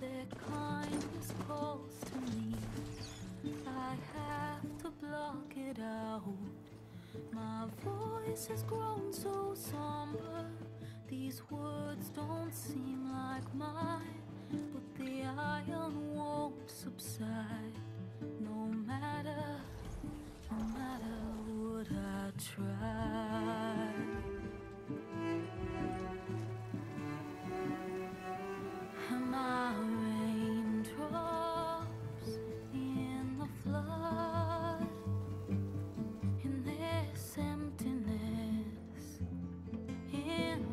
Their kind is close to me. I have to block it out. My voice has grown so somber. These words don't seem like mine, but the iron won't subside. No matter, no matter what I try.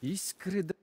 Искры да...